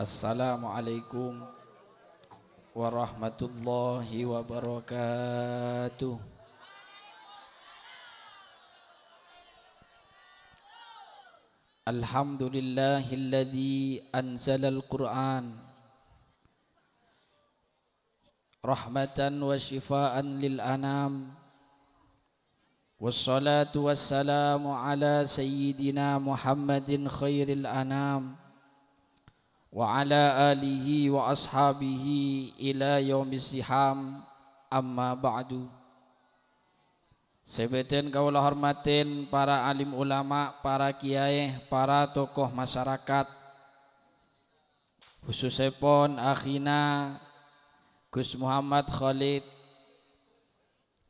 Assalamualaikum warahmatullahi wabarakatuh Alhamdulillahilladzi anzalal Qur'an rahmatan wa shifaan lil anam والصلاة والسلام على سيدنا محمد خير الأنام وعلى آله وأصحابه إلى يوم الزحام أما بعد Sebetin kaulah hormatin para alim ulama, para kiai, para tokoh masyarakat khususnya pun akhina Gus Muhammad Khalid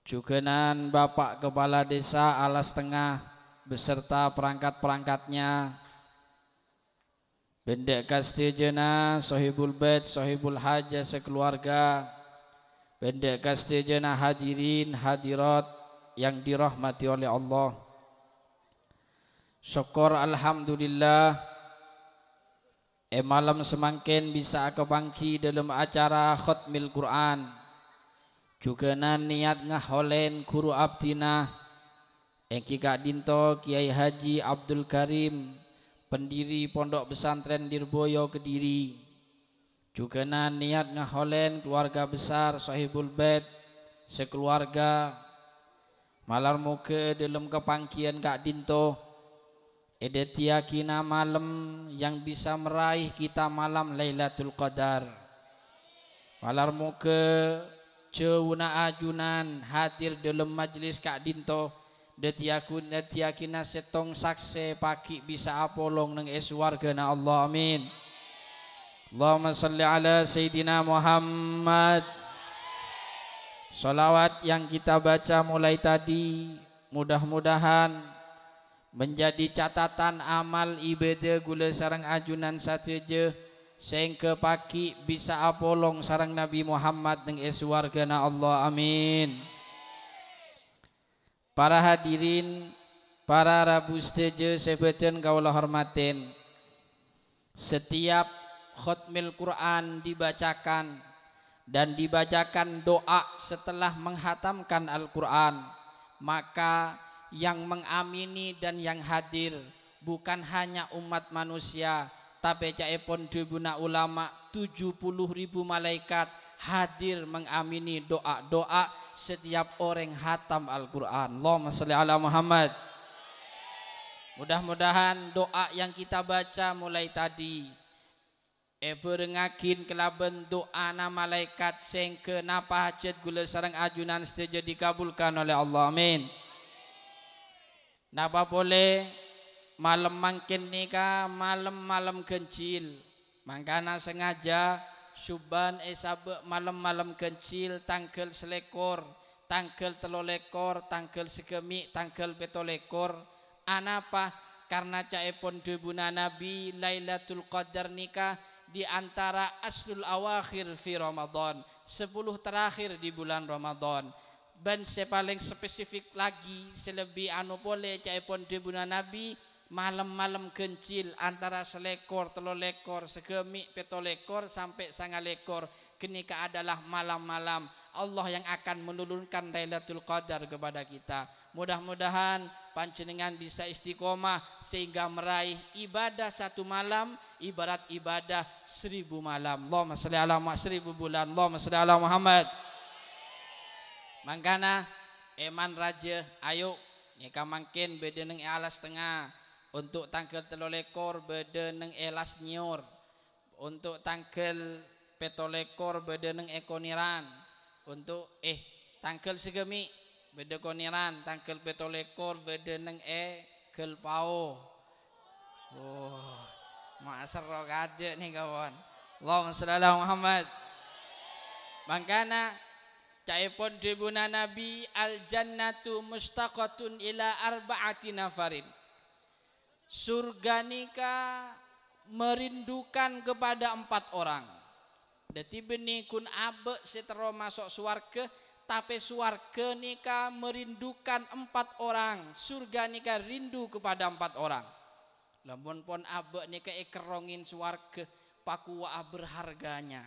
Jugenan Bapak Kepala Desa Alas Tengah beserta perangkat-perangkatnya Bendek Kastijena, Sohibul Bed, Sohibul Haja sekeluarga. Bendek Kastijena hadirin, hadirat yang dirahmati oleh Allah. Syukur Alhamdulillah. Eh malam semakin bisa kebangki dalam acara khutmil Quran. Juga niat ngaholen guru abdina Eki Kak Dinto Kiai Haji Abdul Karim pendiri Pondok Pesantren Dirboyo Kediri. Juga niat ngaholen keluarga besar Sahibul Bed sekeluarga malar muka dalam kepangkian Kak Dinto. Edet yakina malam yang bisa meraih kita malam Lailatul Qadar. Malar muka cewuna ajunan hadir dalam majlis Kak Dinto detiakun detiakina setong sakse paki bisa apolong neng eswarga na Allah amin. Allahumma salli ala Sayyidina Muhammad. Salawat yang kita baca mulai tadi mudah-mudahan menjadi catatan amal ibadah gula sarang ajunan sateja. Sehingga pagi bisa apolong sarang Nabi Muhammad dengan eswargana Allah amin para hadirin para rabu setuju sebetin kaulah hormatin. Setiap khutmil Quran dibacakan dan dibacakan doa setelah menghatamkan Al-Quran maka yang mengamini dan yang hadir bukan hanya umat manusia tapi caipun dubuna ulama 70 ribu malaikat hadir mengamini doa-doa setiap orang hatam Al-Quran. Allahumma salli ala Muhammad. Mudah-mudahan doa yang kita baca mulai tadi. E berengakin kelaben doa na malaikat sing ke napa hajat gula sarang ajunan setuju dikabulkan oleh Allah. Amin. Napa boleh? Malam mangkin nika malam-malam kencil. Mangkana sengaja suban esabe malam-malam kencil tangkel selekor tangkel telolekor tangkel sekemi tangkel petolekor anapa karena caepon debuna nabi Lailatul Qadar nika di antara aslul awakhir fi Ramadan sepuluh terakhir di bulan Ramadan. Dan paling spesifik lagi selebih anu boleh caepon debuna nabi malam-malam kencil antara selekor, telur lekor, segemik, petolekor sampai lekor kenika adalah malam-malam Allah yang akan menurunkan Lailatul Qadar kepada kita. Mudah-mudahan panjenengan bisa istiqomah sehingga meraih ibadah satu malam ibarat ibadah seribu malam. Allahumma salli ala seribu bulan. Allahumma salli ala Muhammad. Mangkana eman raja ayo nika mangkin beda neng alas tengah untuk tangkel telolekor beda neng elas nyor. Untuk tangkel petolekor beda neng ekoniran. Untuk eh tangkel segemi beda koniran. Tangkel petolekor beda neng e kelpao oh masar rokade nih kawan. Allahumma salli Muhammad. Mangkana caipun tribuna Nabi al jannatu mustaqatun ila arba'ati nafarin surga nikah merindukan kepada empat orang. Dati benih kun abe setero masuk suarga, tapi suarga nikah merindukan empat orang. Surga nikah rindu kepada empat orang. Lamun pon abe nikah ekerongin suarga, pakuwa berharganya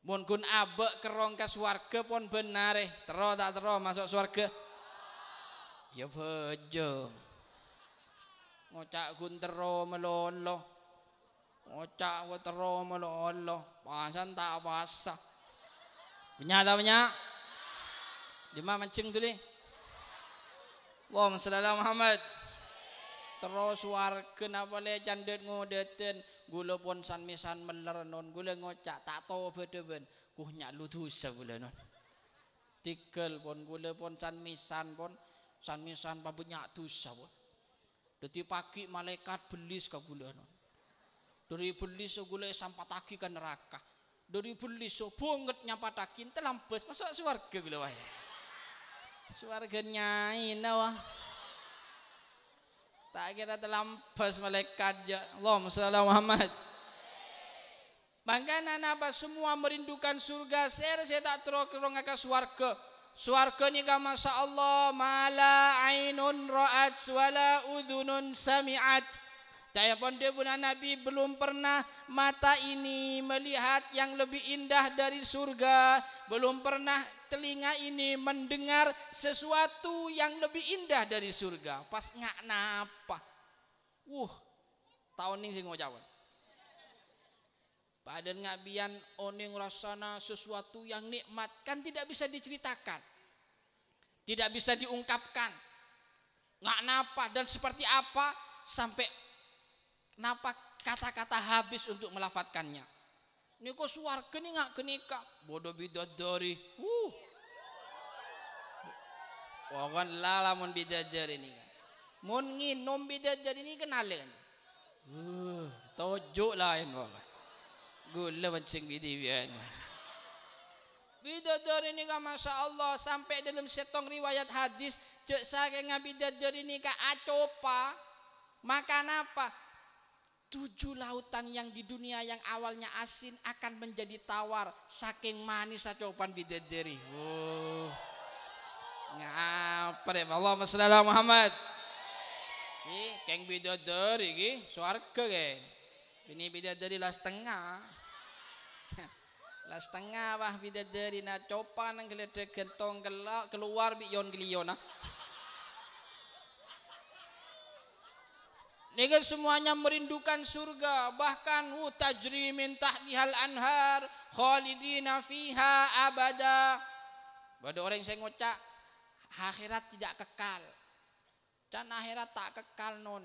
mun kun abe kerong ke swarga pun benar eh tero tak tero masuk swarga ya bejo ngocak kun tero melolo ngocak kun tero melolo pasan tak pasah. Punya tak punya? Di mana mancing tu ni. Wah, sallallahu Muhammad. Terus warga napa le? Candet ngodeten gula pun san misan meler non. Gula ngocak tak tahu beda ben kuh nyak lu dosa gula non. Tikel pun gula pun san misan pun. San misan pabu nyak dosa pun Dadi pagi malaikat belis ka gula non dari belis gula sampai taki ke neraka dari belis so banget nyapatakin telambes masuk surga gula wae Suarganya ini wah. Tak kira terlampas malaikat ya. Allahumma salli Muhammad. Makanya apa semua merindukan surga. Saya tak terus kerong ke suarga. Suarga ni kan masa Allah mala ainun ra'at wala udhunun sami'at. Saya pun dia Nabi belum pernah mata ini melihat yang lebih indah dari surga. Belum pernah telinga ini mendengar sesuatu yang lebih indah dari surga. Pas ngak napa. Wuh, tahun ini sih ngucapkan. Padahal ngabian oning rasana sesuatu yang nikmat kan tidak bisa diceritakan. Tidak bisa diungkapkan. Ngak napa dan seperti apa sampai Kenapa kata-kata habis untuk melafatkannya? Niko suarga nih nggak kenika. Bodoh bidadari. Uh. Wawan lalamun bidadari ini. Mun nginom bidadari ini kenal kan? Uh, tojo lain wawan. Gula mancing bidiwian. Bidadari ini kan Masya Allah sampai dalam setong riwayat hadis cek saking bidadari ini ka acopa makan apa tujuh lautan yang di dunia yang awalnya asin akan menjadi tawar saking manis coban bidadari. Oh. Deh Allah masalah Muhammad. Ih, keng bidadari ki, suarga. Ini bidadari lah setengah. Lah setengah wah bidadari na copan nang geledek gentong keluar biyon geliyon ah. Nika semuanya merindukan surga bahkan hu tajri min tahtihal anhar khalidina fiha abada. Pada orang yang saya ngocak akhirat tidak kekal. Dan akhirat tak kekal non.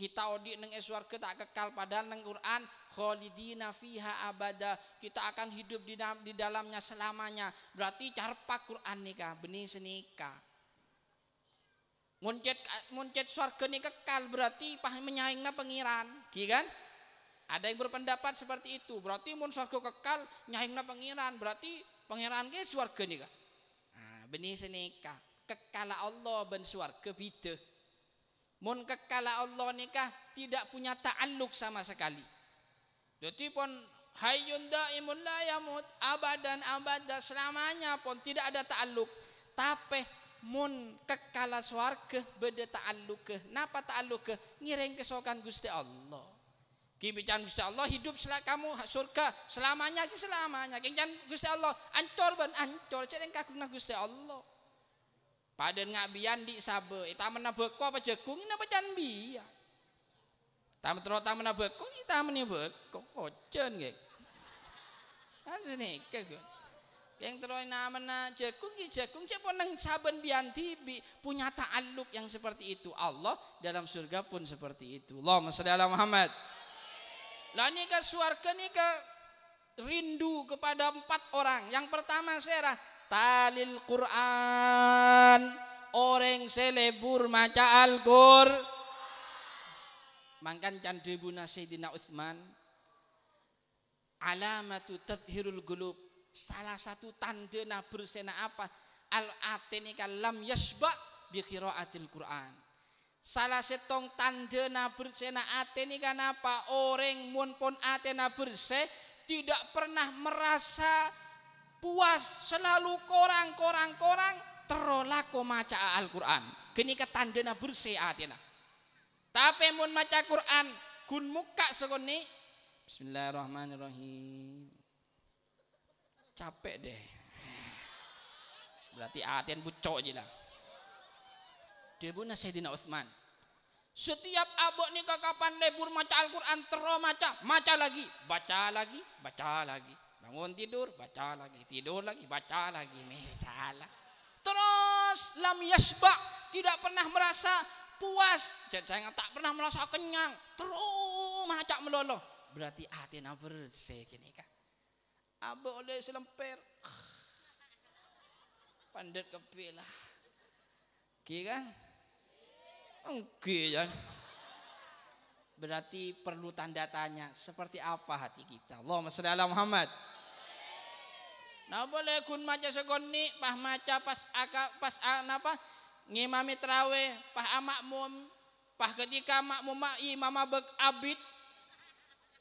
Kita odi neng eswarga tak kekal padahal neng Quran khalidina fiha abada. Kita akan hidup di, di dalamnya selamanya. Berarti carpak Quran nikah benih senikah muncet muncet surga ini kekal berarti pah menyaingna pengiran. Kan? Ada yang berpendapat seperti itu. Berarti mun surga kekal nyaingna pengiran. Berarti pengiran ke surga nih kan nah, benih senika kekala Allah ben surga bida mun kekala Allah nikah tidak punya ta'aluk sama sekali. Jadi pun hayyun daimun la yamut abadan abada selamanya pun tidak ada ta'aluk tapi mun kekala swarga beda ta'alluq. Ke napa ta'alluq? Ke ngireng kesokan Gusti Allah. Kibican Gusti Allah hidup selama kamu surga selamanya ki selamanya. Kencan Gusti Allah ancor ban ancor cereng kakungna Gusti Allah pada ngabian di sabe. Ita menabeko apa jagung? Ini apa biya tamu terus tamu nabeko ita menabeko ojen gek. Kan sini kek yang terus namanya jagung jagung. Siapa neng saben bianti bi, punya ta'aluk yang seperti itu. Allah dalam surga pun seperti itu. Allah sholli ala Muhammad. Lah ini ke suarga ini ke rindu kepada empat orang. Yang pertama serah talil Quran. Orang selebur maca Al-Qur. Mangkan candibuna Sayyidina Uthman alamatu tadhirul gulub. Salah satu tanda na bersena apa? Al atini lam yasba bi qiraatil Quran. Salah setong tanda na bersena kan apa orang mun pun atena berse tidak pernah merasa puas selalu korang korang korang terolako maca Al-Quran kini ke tanda na berse atena tapi mun maca Quran kun muka sekoni Bismillahirrahmanirrahim. Capek deh. Berarti atian bucok je lah. Dia pun Sayyidina Uthman. Setiap abok ni kapan lebur maca Al-Quran terus maca, maca lagi, baca lagi, baca lagi. Bangun tidur, baca lagi, tidur lagi, baca lagi. Misalah. Terus lam yasba, tidak pernah merasa puas. Jadi saya tak pernah merasa kenyang. Terus maca melolo. Berarti hati nak bersih kini kan. Abok oleh selemper. Pandat kepilah. Kira kan? Oke ya. Berarti perlu tanda tanya seperti apa hati kita. Allahumma sholli ala Muhammad. Nah boleh kun maca segoni pah maca pas aka pas apa ngimami trawe pah amakmum pah ketika makmum imam abek abid.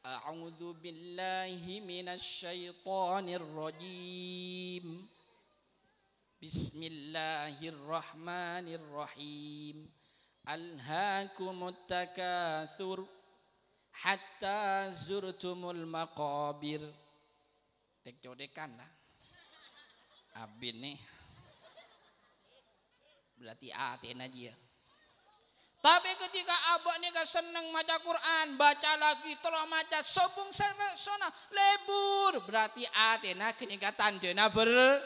A'udzu billahi minasyaitonir rajim Bismillahirrahmanirrahim. Alhaakumut takatsur hatta zurtumul maqabir. Tek jodekan lah abin nih berarti aten aja ya tapi ketika abah nih gak seneng maca Quran baca lagi terus maca sobung sana lebur berarti atena kini tandena ber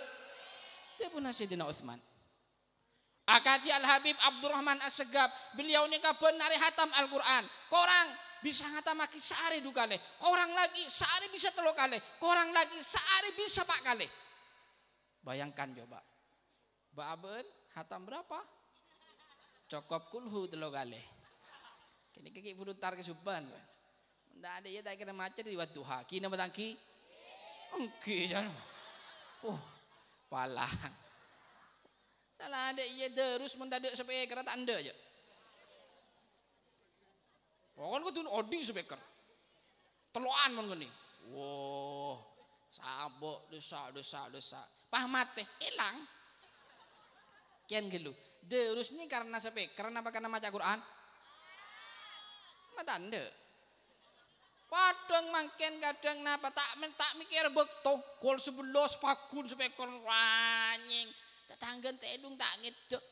itu pun Sayyidina Uthman Akati Al-Habib Abdurrahman As-Segab. Beliau ini benari hatam Al-Quran. Korang bisa ngatam maki sehari dua kali. Korang lagi sehari bisa telur kali. Korang lagi sehari bisa pak kali. Bayangkan coba. Ba'aben hatam berapa? Cokop kulhu telur kali. Kini kiki buru tar ke suban. Ndak ada ya tak kira macet di waktu duha. Kini batangki. Engki jangan. Oh, palang. Salah ada iya terus mun tadi speaker tak anda aja. Pokoknya tuh odi speaker. Teloan gini. Wow, sabok dosa dosa dosa. Pahmat teh hilang. Kian gelu. Terus ini karena speaker apa? Karena maca Quran? Mata anda. Padang mangken kadang napa? Tak tak mikir bekto kol sebelas pakun speaker ranying tetangga tedung tak ngedek.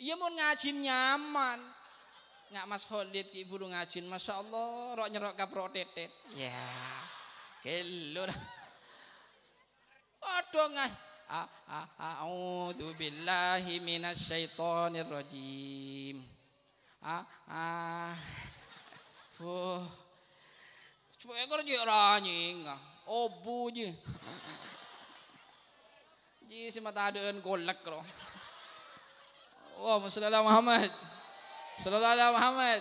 Iya mau ngajin nyaman. Nggak mas Holid ki buru ngajin masya Allah rok nyerok kaprok tetet. Ya kelur aduh ngah A'udzu billahi minasyaitonir rajim. Ah ah. Fuh. Coba ekor je ranying. Obu je. Ji si mata adaan golek kro. Wah, Muhammad. Sallallahu Muhammad.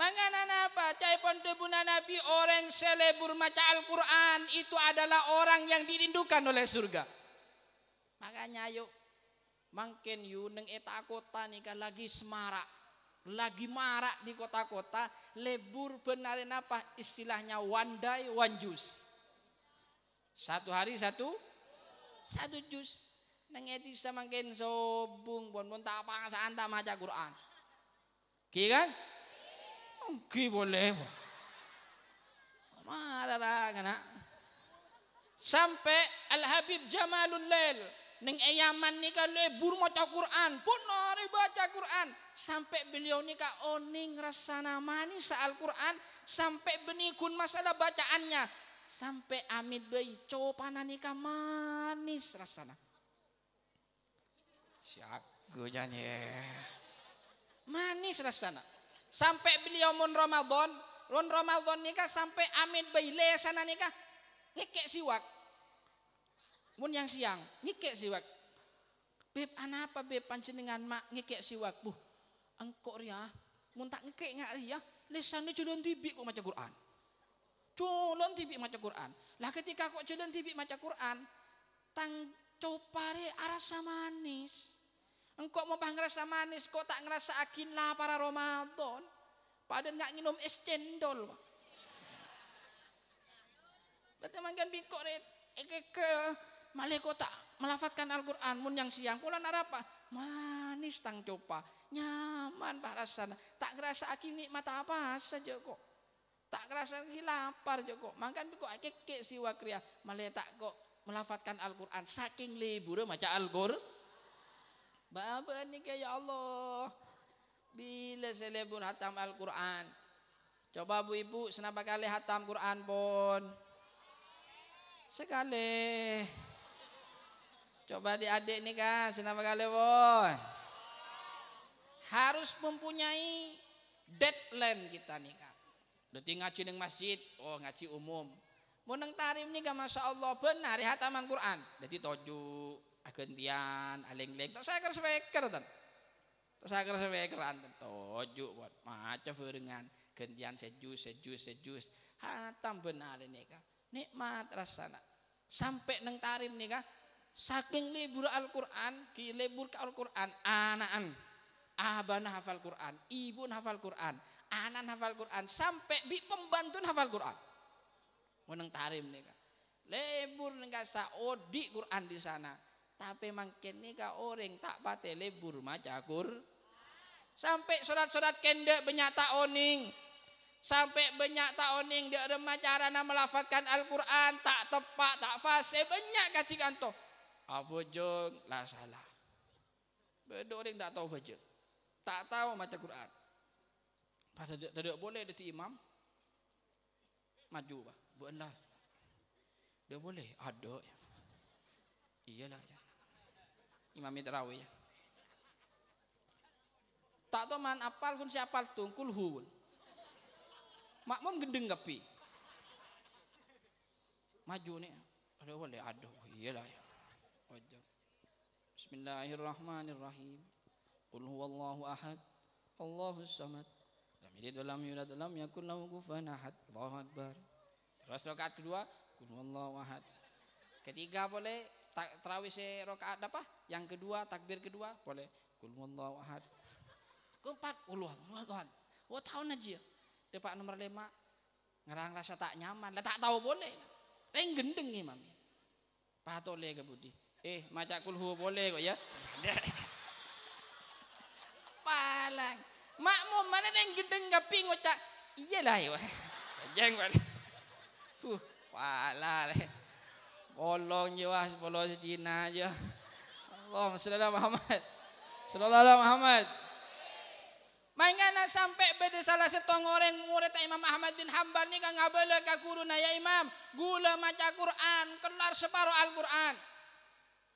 Mangana apa? Cai pondebuna Nabi orang selebur maca Al-Quran itu adalah orang yang dirindukan oleh surga. Makanya yuk mungkin yu neng eta kota nih kan lagi semarak lagi marak di kota-kota lebur benarin apa? Istilahnya one day one juice. Satu hari satu satu jus nang eti samangken sobung bon bon tak apa tak maca Quran. Ki kan ki boleh sampai Al Habib Jamalul Lail neng ayaman nika lebur maca Quran. Pun nari baca Quran. Sampai beliau nika oning rasana manis Al Quran. Sampai benikun masalah bacaannya. Sampai amit bayi copanan nikah manis rasana siap gue manis rasana sampai beliau mun Ramadan ron Ramadan nikah sampai amit bayi lesana nikah ngekek siwak. Mun yang siang ngekek siwak. Beb apa beb panjenengan mak ngekek siwak? Buh engkok ria mun tak ngekek ngak ria. Lesane culun tibik kok maca Quran. Culon tibi maca Quran. Lah ketika kok culon tibi maca Quran, tang copare arasa manis. Engkau mau ngerasa manis, kok tak ngerasa akin lah para Ramadan. Padahal nggak minum es cendol. Berarti mangkan bingkok ke malah kok tak melafatkan Al-Quran mun yang siang pulang apa manis tang copa nyaman pak tak ngerasa akin nikmat apa saja kok Tak kerasa lagi lapar Joko. Makan kok keke si wakriya. Malah tak kok melafatkan Al-Quran. Saking libur maca Al-Quran. Bapa ni ya Allah. Bila saya libur hatam Al-Quran. Coba bu ibu senapa kali hatam Quran pun. Sekali. Coba di adik ni kan senapa kali pun. Harus mempunyai deadline kita nih kan. Dati ngaji neng masjid, oh ngaji umum. Mau neng tarim nih kan masya Allah benar hataman Quran. Dati toju, agentian, aleng-leng. Tak saya speaker tan. Tak saya speaker anten toju buat macam berengan. Gentian sejus, sejus, sejus. Hatam benar ini kan. Nikmat rasana. Sampai neng tarim nih kan. Saking libur Al-Quran, ki libur ke Al-Quran, anaan abana hafal Quran, ibu hafal Quran, anan hafal Quran, sampai bi pembantu hafal Quran. Meneng tarim nih kak. Lebur nih sa odi Quran di sana. Tapi makin nih kak orang tak pate lebur maca Qur. Sampai surat-surat kende banyak tak oning. Sampai banyak tak oning dia remacarana melafatkan Al-Quran tak tepat tak fase banyak kaci kanto. Apa jeng lah salah. Beda orang tak tahu baca tak tahu baca Quran. Pada tidak boleh dia imam maju bah. Buatlah. Dia boleh ada ya. Iyalah ya. Imam tarawih ya. Tak tahu man apal pun siapa tuh kulhu. Makmum gendeng gapi. Maju nih. Ada boleh ada. Iyalah ya. Wajah. Bismillahirrahmanirrahim. Qul huwallahu ahad. Allahu samad. Lam yalid wa lam yulad lam yakul lahu kufuwan ahad. Allahu akbar. Terus rakaat kedua, qul huwallahu ahad. Ketiga boleh tak terawih se rakaat apa? Yang kedua takbir kedua boleh qul huwallahu ahad. Keempat qul huwallahu ahad. Oh tahun aja. Depak nomor lima ngerang rasa tak nyaman. Lah tak tahu boleh. Reng gendeng imam. Patole ke budi. Eh, maca kulhu boleh kok ya. palang. Makmum mana yang gedeng gapi ngocak. Iyalah ya. Jeng kan. Fuh, pala le. Bolong je wah, bolong Cina aja. Allah sallallahu Muhammad. Sallallahu Muhammad. Mangana sampai beda salah setong orang murid Imam Ahmad bin Hambal ni kan ngabala ka guru na ya Imam, gula maca Quran, kelar separuh Al-Quran.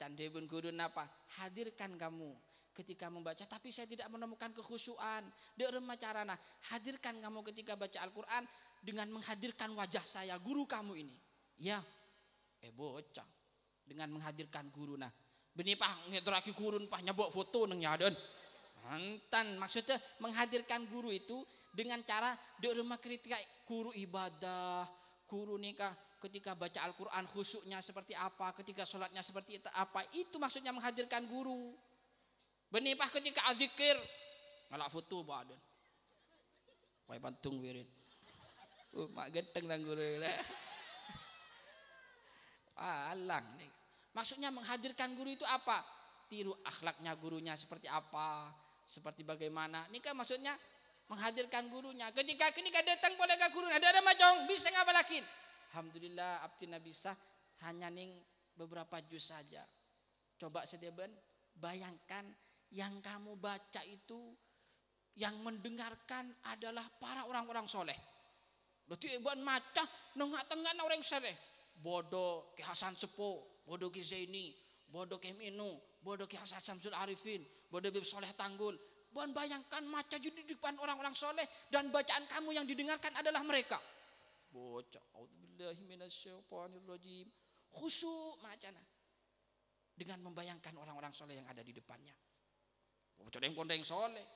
Candi pun guru napa? Hadirkan kamu ketika membaca tapi saya tidak menemukan kekhusyuan di carana hadirkan kamu ketika baca Al-Qur'an dengan menghadirkan wajah saya guru kamu ini ya eh bocah dengan menghadirkan guru nah benih pah ngetraki kurun pah nyabok foto neng nyadon mantan maksudnya menghadirkan guru itu dengan cara di rumah kritika guru ibadah guru nikah ketika baca Al-Quran khusyuknya seperti apa ketika sholatnya seperti apa itu maksudnya menghadirkan guru Benipah ketika azikir ngalak foto badan. Wai pantung wirid. Uh, mak genteng nang guru. Alang nih. Maksudnya menghadirkan guru itu apa? Tiru akhlaknya gurunya seperti apa? Seperti bagaimana? Ini kan maksudnya menghadirkan gurunya. Ketika ketika datang ke guru, ada ada macam bisa ngapa lagi? Alhamdulillah abdi bisa hanya ning beberapa juz saja. Coba sedia bayangkan yang kamu baca itu yang mendengarkan adalah para orang-orang soleh. Berarti ibuan maca nengah tengah orang soleh. Bodoh ke Hasan Sepo, bodoh ke Zaini, bodoh ke Minu, bodoh ke Hasan Samsul Arifin, bodoh ke Soleh Tanggul. Buan bayangkan maca jadi di depan orang-orang soleh dan bacaan kamu yang didengarkan adalah mereka. Bocah, minasyaitonirrajim. Khusyuk macana. Dengan membayangkan orang-orang soleh yang ada di depannya. Bocor yang kondeng soleh.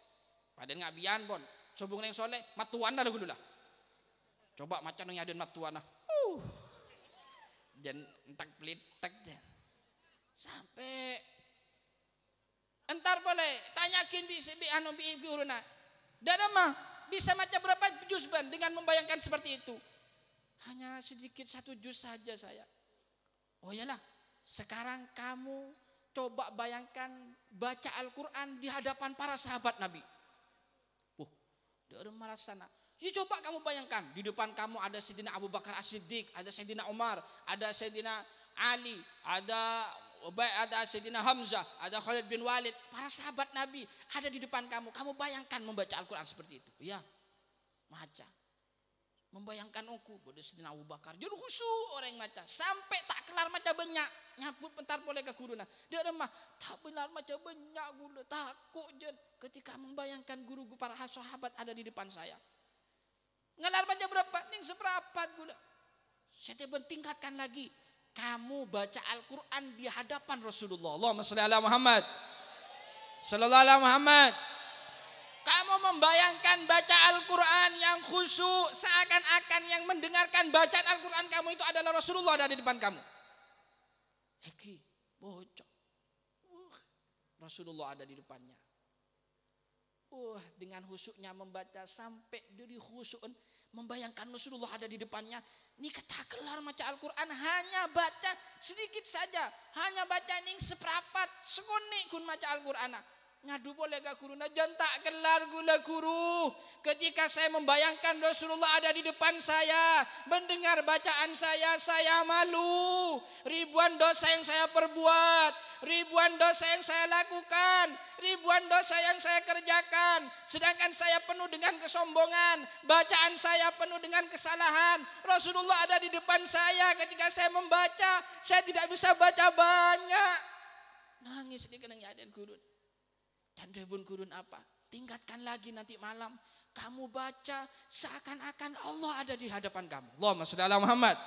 Pada nggak bian bon. Sobung yang soleh. Matuan dah dulu. Coba macam yang ada matuan lah. Jan entak pelitek. Sampai entar boleh tanyakin bi bi anu bi guruna. Dan mah bisa macam berapa juz ban dengan membayangkan seperti itu. Hanya sedikit satu juz saja saya. Oh iyalah, sekarang kamu Coba bayangkan baca Al-Quran di hadapan para sahabat Nabi. Uh, dari sana. Ya coba kamu bayangkan, di depan kamu ada Sayyidina Abu Bakar As-Siddiq, ada Sayyidina Umar, ada Sayyidina Ali, ada ada Sayyidina Hamzah, ada Khalid bin Walid, para sahabat Nabi ada di depan kamu. Kamu bayangkan membaca Al-Quran seperti itu. Ya, maca. Membayangkan aku, bodoh Sayyidina Abu Bakar. Jadi khusyuk orang yang maca. Sampai tak kelar maca banyak. Nyabut pentar boleh ke guru. Dia remah, tak benar maca banyak gula. Takut je. Ketika membayangkan guru-guru para sahabat ada di depan saya. Ngelar baca berapa? Ning seperapat gula. Saya tingkatkan lagi. Kamu baca Al-Quran di hadapan Rasulullah. Allahumma salli ala Muhammad. Sallallahu alaihi Muhammad. Kamu membayangkan baca Al-Quran yang khusyuk seakan-akan yang mendengarkan bacaan Al-Quran kamu itu adalah Rasulullah ada di depan kamu. Eki, bocok. Uh, Rasulullah ada di depannya. Uh, dengan khusyuknya membaca sampai dari khusyuk membayangkan Rasulullah ada di depannya. Ini kata kelar baca Al-Quran hanya baca sedikit saja. Hanya baca ning seperapat. Sekuni kun baca Al-Quran. Ngadu boleh gak guru? Nah, tak kelar gula guru. Ketika saya membayangkan Rasulullah ada di depan saya. Mendengar bacaan saya, saya malu. Ribuan dosa yang saya perbuat ribuan dosa yang saya lakukan, ribuan dosa yang saya kerjakan, sedangkan saya penuh dengan kesombongan, bacaan saya penuh dengan kesalahan. Rasulullah ada di depan saya ketika saya membaca, saya tidak bisa baca banyak. Nangis di kena nyaden gurun. Dan rebun gurun apa? Tingkatkan lagi nanti malam. Kamu baca seakan-akan Allah ada di hadapan kamu. Allahumma sholli ala Muhammad.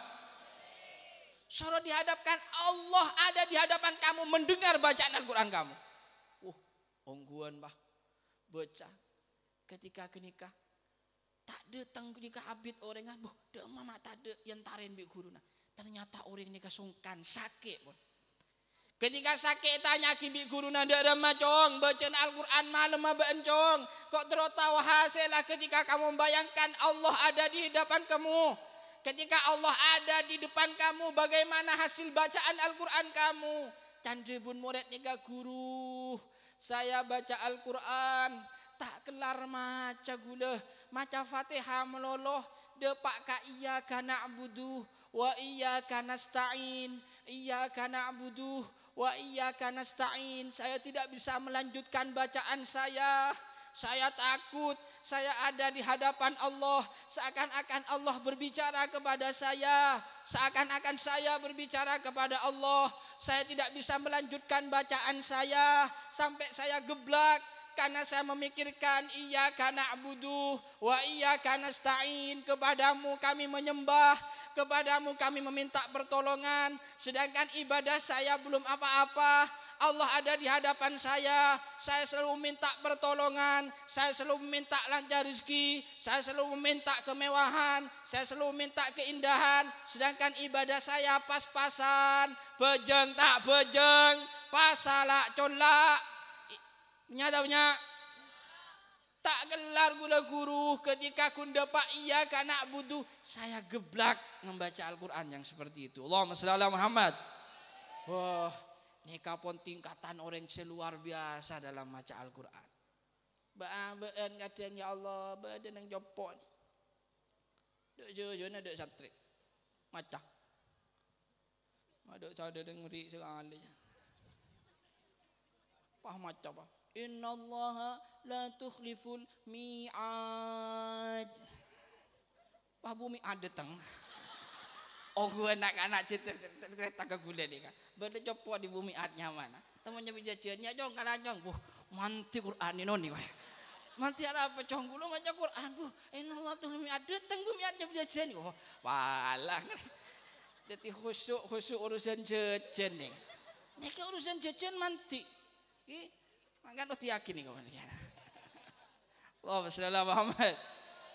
Suruh dihadapkan Allah ada di hadapan kamu mendengar bacaan Al-Quran kamu. Uh, ongguan bah. Baca. Ketika kenikah. Tak datang kenikah abid orang kan. Boh, dah mama tak ada yang tarin bi guru nah. Ternyata orang nikah sungkan sakit. Ketika sakit tanya kibi guru nanda remah cong bacaan Al-Quran malam encong kok tertawa hasil lah ketika kamu membayangkan Allah ada di hadapan kamu? Ketika Allah ada di depan kamu, bagaimana hasil bacaan Al-Quran kamu? Candribun murid niga guru, saya baca Al-Quran, tak kelar maca gula, maca fatihah meloloh, depak ka iya kana abudu, wa iya kana stain, iya kana abudu, wa iya kana stain. Saya tidak bisa melanjutkan bacaan saya. Saya takut. Saya ada di hadapan Allah. Seakan-akan Allah berbicara kepada saya. Seakan-akan saya berbicara kepada Allah. Saya tidak bisa melanjutkan bacaan saya. Sampai saya geblak karena saya memikirkan iya karena abudu wa karena stain kepadamu kami menyembah kepadamu kami meminta pertolongan sedangkan ibadah saya belum apa-apa Allah ada di hadapan saya. Saya selalu minta pertolongan. Saya selalu minta lancar rezeki. Saya selalu minta kemewahan. Saya selalu minta keindahan. Sedangkan ibadah saya pas-pasan. Bejeng tak bejeng. Pasalak colak. Nyatanya tak gelar gula guru ketika kunda pak iya karena butuh saya geblak membaca Al-Quran yang seperti itu. Allahumma salli ala Muhammad. Wah, Nikah pun tingkatan orang seluar biasa dalam baca Al-Quran. Baan kata ya Allah, badan yang jopok ni. Duk jo-jo na duk santri. Mata. Ada cara dan ngeri sekarang alih. Pah macam apa? Inna Allah la tukhliful mi'ad. Pah bumi ada teng. Oh gue anak-anak cerita ke gula ni kan. Benda copot di bumi at nyaman. Temannya bija cia jong kana jong. Buh, manti Quran ini noni weh. Manti ada apa cong gulu macam Quran. Buh, inna Allah tuh bumi ada teng bumi ada bija cia ni. Oh, palang. Jadi khusyuk khusyuk urusan jajan nih. Nek urusan jajan manti. Ih, makan uti yakin nih kawan. Allahumma salli Muhammad.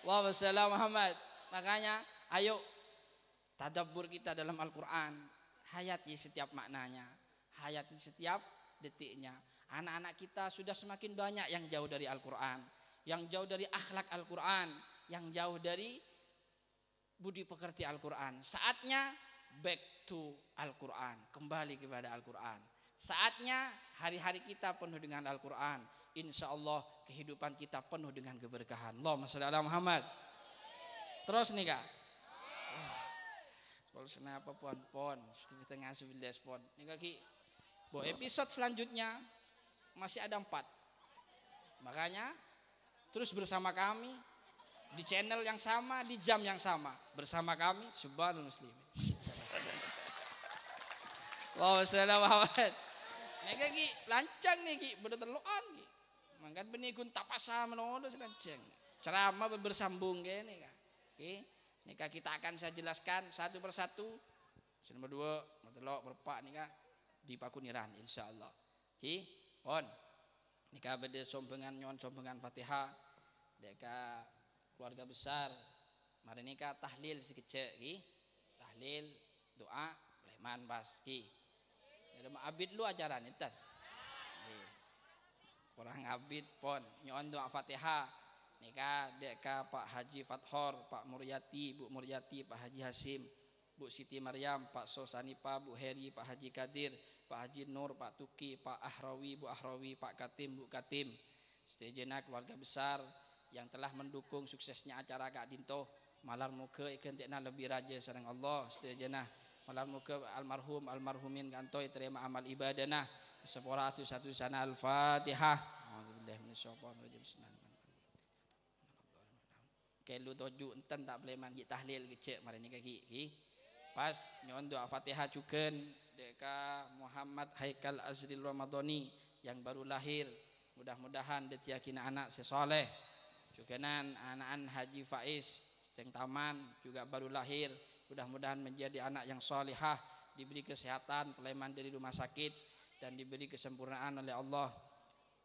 Allahumma salli Muhammad. Makanya ayo Tadabbur kita dalam Al-Quran. Hayati setiap maknanya. Hayati setiap detiknya. Anak-anak kita sudah semakin banyak yang jauh dari Al-Quran. Yang jauh dari akhlak Al-Quran. Yang jauh dari budi pekerti Al-Quran. Saatnya back to Al-Quran. Kembali kepada Al-Quran. Saatnya hari-hari kita penuh dengan Al-Quran. Insya Allah kehidupan kita penuh dengan keberkahan. Allahumma salli ala Muhammad. Terus nih kak. Kalau kenapa pon pon, setengah tengah sebelas pon. Nih kaki. Bo episode selanjutnya masih ada empat. Makanya terus bersama kami di channel yang sama di jam yang sama bersama kami Subhanul Muslim. wow, salam Nek ki lancang nih ki, bener terloan ki. Mangkan benikun tapasa menodo lancang. Ceramah bersambung gini kan. Oke. Nika kita akan saya jelaskan satu persatu. Nomor dua, nomor telok, berpak nika di Pakuniran insyaallah. Oke. On. Nika beda sombengan nyon sombengan Fatihah. Deka keluarga besar. Mari nika tahlil si kecil ki. Tahlil doa Sulaiman bas ki. Ada abid lu ajaran itu. Kurang abid pon nyon doa Fatihah Nika deka Pak Haji Fathor, Pak Muryati, Bu Muryati, Pak Haji Hasim, Bu Siti Maryam, Pak Sosanipa, Bu Heri, Pak Haji Kadir, Pak Haji Nur, Pak Tuki, Pak Ahrawi, Bu Ahrawi, Pak Katim, Bu Katim. Setejena keluarga besar yang telah mendukung suksesnya acara Kak Dinto. Malar muka ikan tikna lebih raja sarang Allah. Setejena muka almarhum almarhumin kantoi terima amal ibadana. Sepora satu sana al-Fatihah. Alhamdulillah Bismillahirrahmanirrahim kelu toju enten tak boleh mandi tahlil kecek mari ni kaki ki. Pas nyon doa Fatihah cuken deka Muhammad Haikal Azril Ramadhani yang baru lahir. Mudah-mudahan dia kina anak sesoleh. Cukenan anak-an Haji Faiz yang taman juga baru lahir mudah-mudahan menjadi anak yang solehah diberi kesehatan peleman dari rumah sakit dan diberi kesempurnaan oleh Allah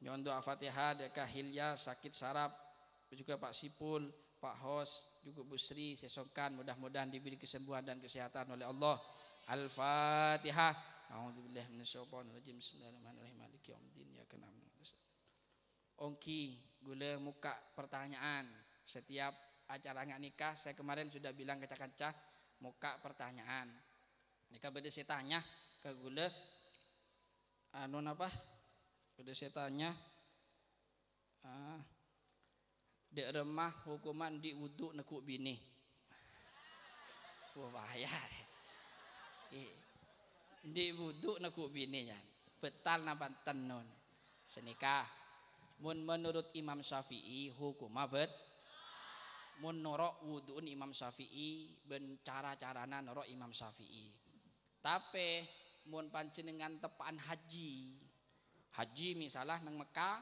nyon doa Fatihah deka Hilya sakit saraf juga Pak Sipul Pak Hos, juga Bu Sri, sesokan mudah-mudahan diberi kesembuhan dan kesehatan oleh Allah. Al-Fatihah. A'udzubillahi minasyaitonir rajim. Bismillahirrahmanirrahim. Maliki yaumiddin. Ya kana Ongki, gula muka pertanyaan setiap acara nggak nikah. Saya kemarin sudah bilang ke kaca muka pertanyaan. Nikah beda saya tanya ke gula anu apa? Beda saya tanya. Ah, Dek remah hukuman di wudhu nekuk bini. Fuh bahaya. Di wudhu nekuk bini ya. Betal na non. Senikah. Mun menurut Imam Syafi'i hukum bet. Mun norok wudhuun Imam Syafi'i ben cara-carana norok Imam Syafi'i. Tapi mun panjenengan tepaan haji. Haji misalnya nang Mekah,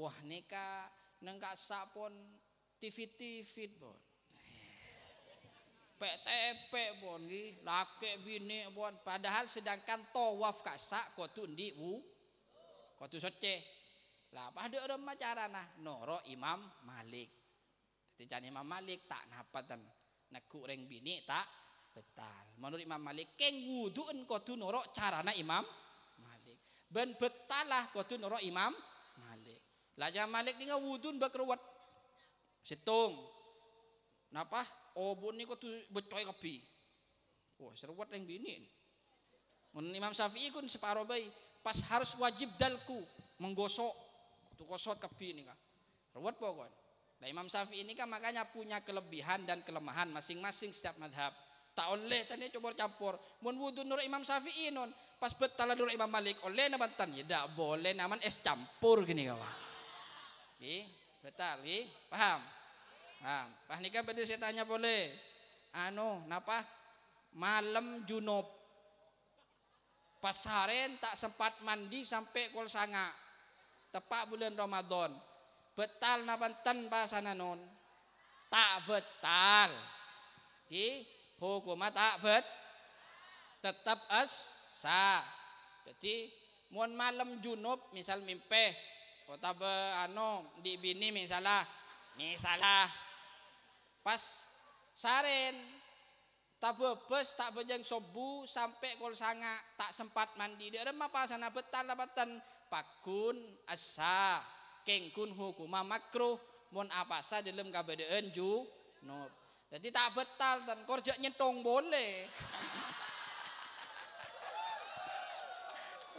wah nikah nang kasak pun TV-TV pun. PTP pun di laki bini pun padahal sedangkan tawaf kasak kotu ndi wu kotu soce lah pada orang macara nah noro Imam Malik jadi Imam Malik tak napatan nak kureng bini tak betal menurut Imam Malik keng wuduun kotu noro carana Imam Malik ben betalah kotu noro Imam Lajar Malik ni wudun berkeruat. Situng. Napa? Oh bu ni kau tu becoy kopi. Wah seruat yang bini. Menurut Imam Syafi'i kun separuh bayi. Pas harus wajib dalku menggosok. Tu gosok kopi ni kan. Ruat pokok. Nah Imam Syafi'i ini kan makanya punya kelebihan dan kelemahan masing-masing setiap madhab. Tak oleh tadi coba campur. Mun wudu nur Imam Syafi'i non. Pas betala nur Imam Malik oleh nabantan. Ya tak boleh naman es campur gini kawan. Oke, betul, oke? Paham? Paham. Pak Nika beda saya tanya boleh. Anu, napa? Malam junub. Pasaren tak sempat mandi sampai kol sanga. Tepat bulan Ramadan. Betal nabanten bahasana non. Tak betal. Oke, hukum tak bet. Tetap as sa. Jadi, mun malam junub misal mimpi Kota be anu di bini misalnya, misalnya pas saren tak bebes tak bejeng sobu sampai kol sanga tak sempat mandi dia remah sana betal labatan pakun asa kengkun hukuma makruh mon apa sa dalam kabedeen ju no jadi tak betal dan kerja nyetong boleh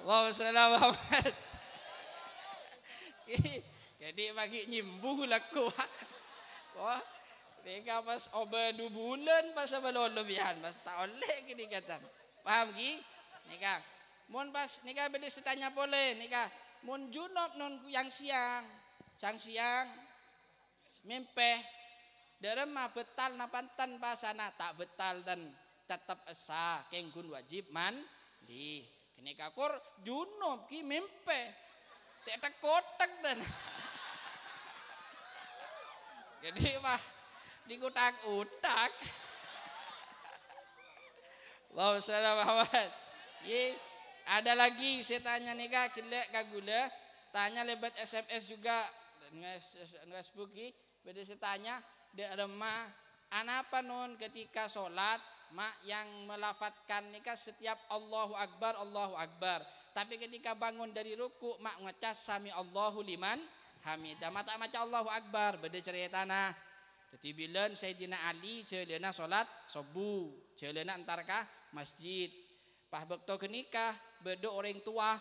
Wow, salam Jadi bagi nyimbu laku. Wah, Nika pas oba dua bulan pas sebelum lebihan pas tak oleh gini kata. Paham ki? Nika. Mun pas nika beli setanya boleh nika. Mun junop non yang siang. Sang siang mimpe derema betal napantan pasana tak betal dan tetap esa kenggun wajib man di kini kakur junop ki mimpe tak kotak dan jadi mah dikutak-utak Wow, salam Muhammad. Ye, ada lagi saya tanya nih kak, kile kagula, tanya lebat SMS juga, Facebook beda saya tanya, dia ada ma, apa nun ketika sholat, mak yang melafatkan nikah setiap Allahu Akbar, Allahu Akbar. Tapi ketika bangun dari ruku, mak ngecas sami Allahu liman hamidah. Mata maca Allahu Akbar, beda cerita nah. Jadi bilen Sayyidina Ali celena solat subuh, celena antarkah masjid. Pah bekto kenikah bedo orang tua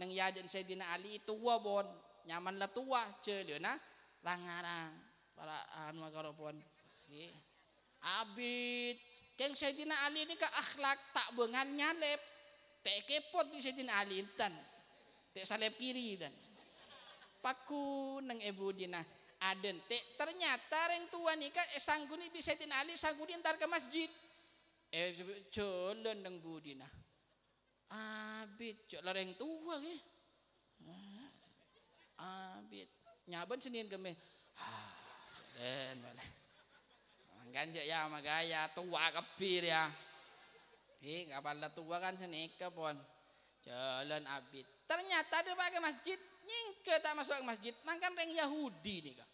nang yaden Sayyidina Ali tua bon nyaman lah tua celena langarang para anu pon. Abid keng Sayyidina Ali ini ka akhlak tak bengan nyalep. Tak kepot di Sayyidina Ali intan. Tak salep kiri dan. Paku nang ibu dina aden te ternyata reng tua nih kan eh sangguni bisa tin ali sangguni ntar ke masjid eh colon deng budina abit cok reng tua ke? Abit nyaban senin keme ah den boleh ganja ya magaya tua kepir ya. Pi, kapan tua kan senika pon. Jalan abit ternyata dia pakai masjid. Nyingke tak masuk ke masjid. Makan reng Yahudi nih kak.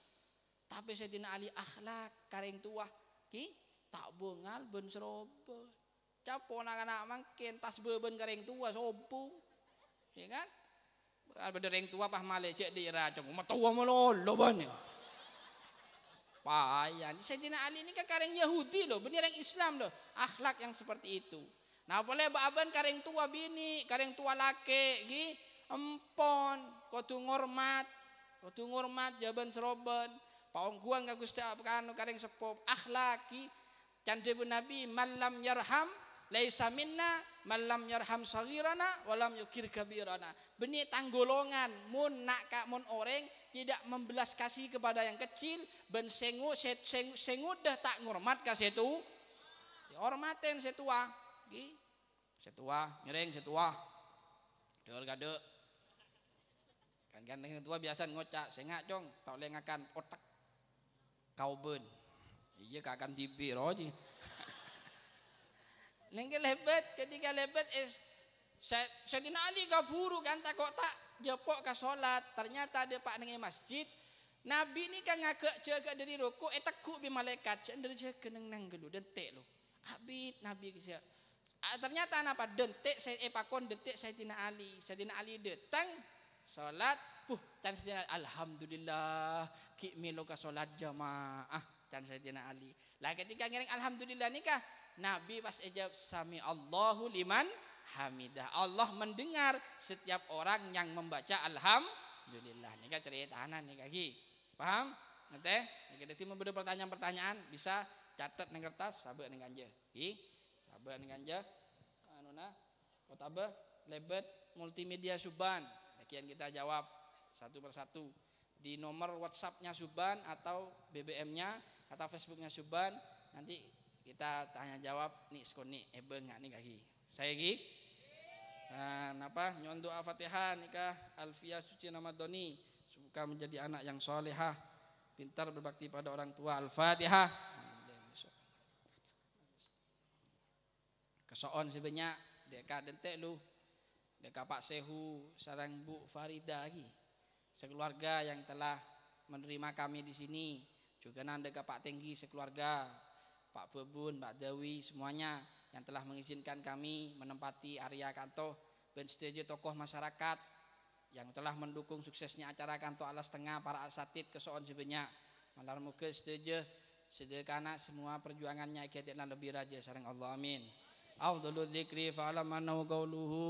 Tapi Sayyidina Ali akhlak kareng tua. Ki tak bengal ben seroba capo nak anak mangkin tas beben kareng tua sopo ya kan reng tua pah male cek di racung, mah tua melolo ban ya. Payah. Sayyidina Ali ini kan kareng Yahudi loh, bener yang Islam loh. Akhlak yang seperti itu. Nah boleh baban kareng tua bini, kareng tua laki, gi empon kudu ngormat kudu ngormat jaban seroban paungguan ka Gusti kanu kareng sepop akhlaki candebun nabi malam yarham laisa minna malam yarham sagirana walam yukir kabirana. Benih tanggolongan mun nak kak mun orang tidak membelas kasih kepada yang kecil ben sengu sengu, sengu dah tak ngormat ka setu. Dihormatin setua gi. Setua ngereng setua Dor gade kan gandeng tua biasa ngocak sengak cong tak boleh ngakan otak. Kau ben. Iya kakam tibi roji Nengke lebet ketika lebet es Sayyidina Ali gaburu kan tak kok tak jepok ke sholat ternyata dia pak nengi masjid. Nabi ni kan ngake jaga dari rokok eh takut bi malaikat. Cendera jaga neng gelu dentek lo abid Nabi kisah. Ah, ternyata apa? Dentek saya epakon dentek Sayyidina Ali. Sayyidina Ali datang salat puh tan Sayyidina alhamdulillah ki milo ka salat jamaah tan Sayyidina Ali. Lah ketika ngiring alhamdulillah nikah Nabi pas ejab sami Allahu liman hamidah. Allah mendengar setiap orang yang membaca alhamdulillah. Nikah cerita anak nikah ki. Paham? Nanti nikah deti pertanyaan-pertanyaan. Bisa catat neng kertas sabar neng ganja. Ki sabar neng ganja. Anu nah kota lebet multimedia suban Sekian kita jawab satu persatu. Di nomor WhatsAppnya Suban atau BBM-nya atau Facebooknya Suban nanti kita tanya jawab nih skoni ebe nggak nih kaki saya gi nah apa nyon doa fatihah nikah Alfia suci nama Doni suka menjadi anak yang solehah pintar berbakti pada orang tua. Al-Fatihah kesoon sebenarnya deka dentek lu dekat Pak Sehu sarang Bu Farida lagi. Sekeluarga yang telah menerima kami di sini. Juga nanda dekat Pak Tenggi sekeluarga Pak Bebun Pak Dewi semuanya yang telah mengizinkan kami menempati area kantor dan stage tokoh masyarakat yang telah mendukung suksesnya acara kantor alas tengah para asatid kesoon sebanyak malar muka stage sedekana semua perjuangannya kita lebih raja sarang Allah amin. Dzikri fa'lam annahu qawluhu